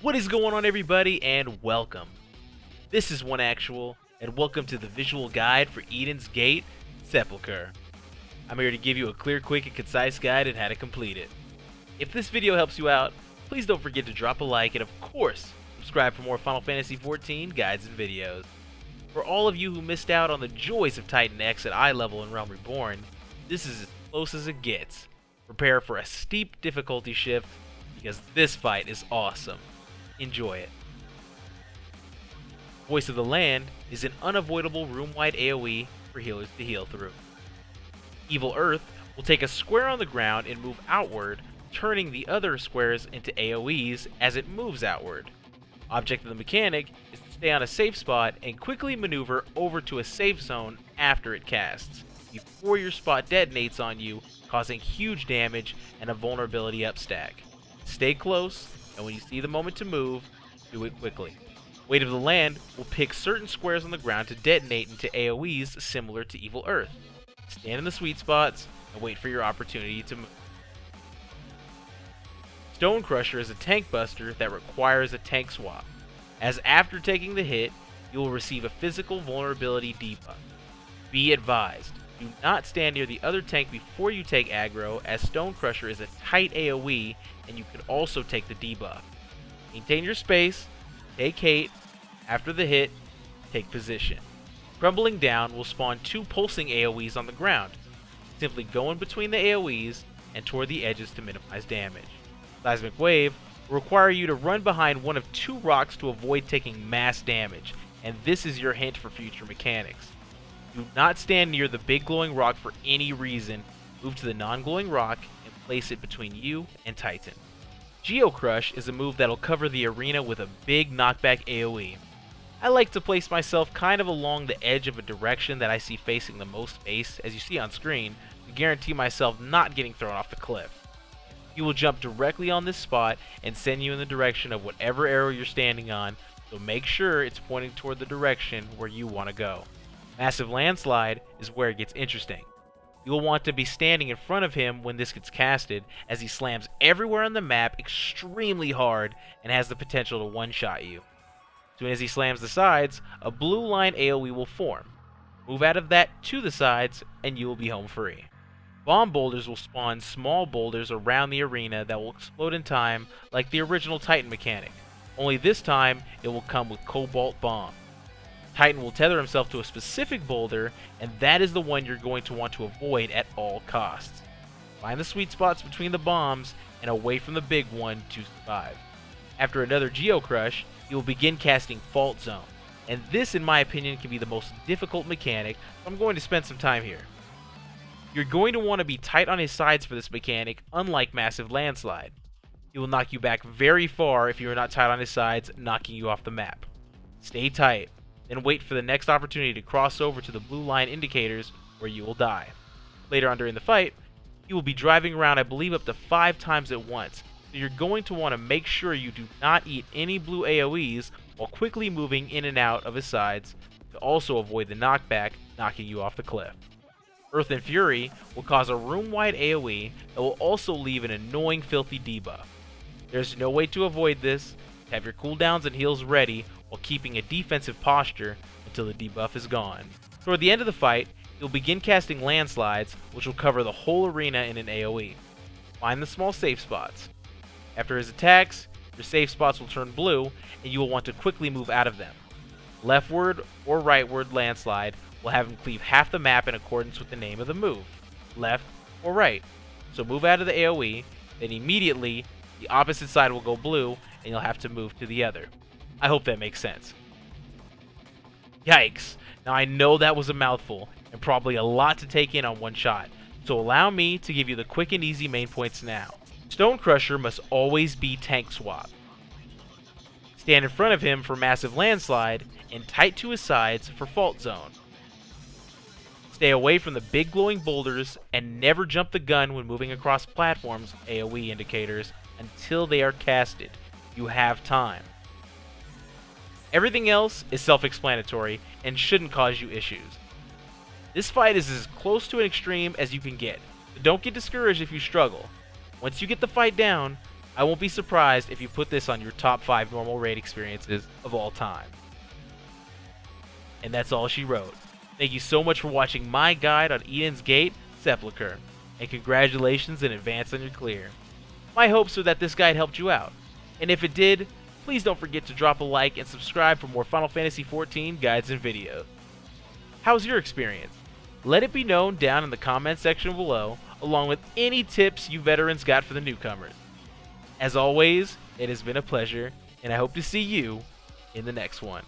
What is going on, everybody, and welcome. This is One Actual, and welcome to the visual guide for Eden's Gate Sepulture. I'm here to give you a clear, quick, and concise guide on how to complete it. If this video helps you out, please don't forget to drop a like, and of course, subscribe for more Final Fantasy XIV guides and videos. For all of you who missed out on the joys of Titan X at eye level in Realm Reborn, this is as close as it gets. Prepare for a steep difficulty shift, because this fight is awesome. Enjoy it. Voice of the Land is an unavoidable room-wide AoE for healers to heal through. Evil Earth will take a square on the ground and move outward, turning the other squares into AoEs as it moves outward. Object of the mechanic is to stay on a safe spot and quickly maneuver over to a safe zone after it casts, before your spot detonates on you, causing huge damage and a vulnerability upstack. Stay close and when you see the moment to move, do it quickly. Weight of the Land will pick certain squares on the ground to detonate into AoEs similar to Evil Earth. Stand in the sweet spots and wait for your opportunity to move. Stone Crusher is a tank buster that requires a tank swap, as after taking the hit, you will receive a physical vulnerability debuff. Be advised, do not stand near the other tank before you take aggro, as Stone Crusher is a tight AoE and you can also take the debuff. Maintain your space, take hate, after the hit, take position. Crumbling down will spawn two pulsing AoEs on the ground. Simply go in between the AoEs and toward the edges to minimize damage. Seismic Wave will require you to run behind one of two rocks to avoid taking mass damage, and this is your hint for future mechanics. Do not stand near the big glowing rock for any reason. Move to the non-glowing rock and place it between you and Titan. Geocrush is a move that'll cover the arena with a big knockback AoE. I like to place myself kind of along the edge of a direction that I see facing the most space, as you see on screen, to guarantee myself not getting thrown off the cliff. He will jump directly on this spot and send you in the direction of whatever arrow you're standing on, so make sure it's pointing toward the direction where you want to go. Massive Landslide is where it gets interesting. You will want to be standing in front of him when this gets casted, as he slams everywhere on the map extremely hard and has the potential to one-shot you. Soon as he slams the sides, a blue line AoE will form. Move out of that to the sides, and you will be home free. Bomb boulders will spawn small boulders around the arena that will explode in time like the original Titan mechanic, only this time it will come with Cobalt Bomb. Titan will tether himself to a specific boulder, and that is the one you're going to want to avoid at all costs. Find the sweet spots between the bombs and away from the big one to survive. After another Geo Crush, you will begin casting Fault Zone, and this in my opinion can be the most difficult mechanic, so I'm going to spend some time here. You're going to want to be tight on his sides for this mechanic, unlike Massive Landslide. He will knock you back very far if you are not tight on his sides, knocking you off the map. Stay tight, then wait for the next opportunity to cross over to the blue line indicators where you will die. Later on during the fight, you will be driving around I believe up to 5 times at once, so you're going to want to make sure you do not eat any blue AoEs while quickly moving in and out of his sides to also avoid the knockback knocking you off the cliff. Earthen Fury will cause a room-wide AoE that will also leave an annoying filthy debuff. There's no way to avoid this, have your cooldowns and heals ready while keeping a defensive posture until the debuff is gone. Toward the end of the fight, you'll begin casting landslides, which will cover the whole arena in an AoE. Find the small safe spots. After his attacks, your safe spots will turn blue, and you will want to quickly move out of them. Leftward or rightward landslide will have him cleave half the map in accordance with the name of the move, left or right. So move out of the AoE, then immediately the opposite side will go blue, and you'll have to move to the other. I hope that makes sense. Yikes. Now I know that was a mouthful, and probably a lot to take in on one shot, so allow me to give you the quick and easy main points now. Stone Crusher must always be tank swap. Stand in front of him for Massive Landslide, and tight to his sides for Fault Zone. Stay away from the big glowing boulders, and never jump the gun when moving across platforms, AoE indicators, until they are casted. You have time. Everything else is self-explanatory and shouldn't cause you issues. This fight is as close to an extreme as you can get, so don't get discouraged if you struggle. Once you get the fight down, I won't be surprised if you put this on your top 5 normal raid experiences of all time. And that's all she wrote. Thank you so much for watching my guide on Eden's Gate, Sepulture, and congratulations in advance on your clear. My hopes are that this guide helped you out, and if it did, please don't forget to drop a like and subscribe for more Final Fantasy XIV guides and videos. How's your experience? Let it be known down in the comment section below, along with any tips you veterans got for the newcomers. As always, it has been a pleasure, and I hope to see you in the next one.